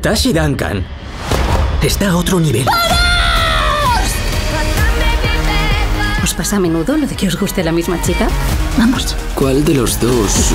Tashi Duncan está a otro nivel. ¿Os pasa a menudo lo de que os guste la misma chica? Vamos. ¿Cuál de los dos?